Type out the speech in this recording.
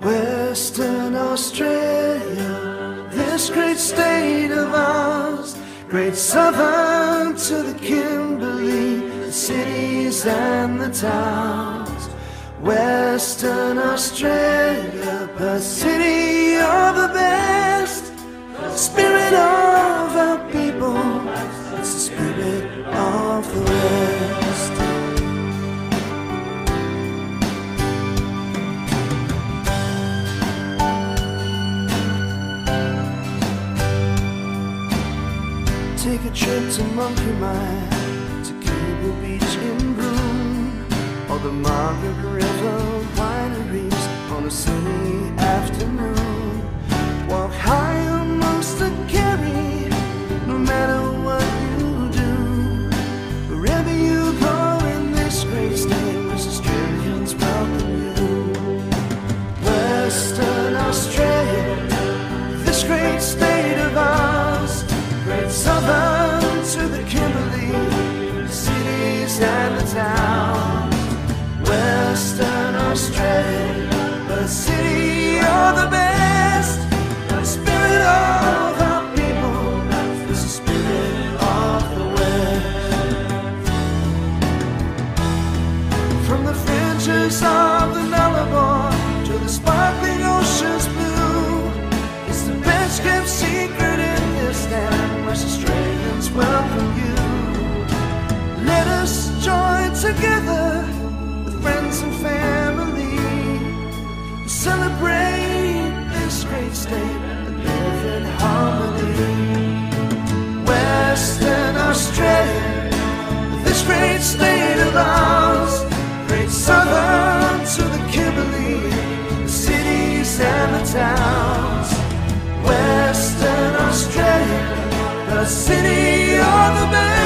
Western Australia, this great state of ours, great southern to the Kimberley, the cities and the towns. Western Australia, Take a trip to Monkey Mia, to Cable Beach in Broome, or the Margaret River wineries on a sunny afternoon. Walk high amongst the Karri, no matter what you do. Wherever you go in this great state, West Australians welcome you. Western Australia, this great state towns. Western Australia, the city great state of ours, great southern to the Kimberley, the cities and the towns. Western Australia, the city of the best.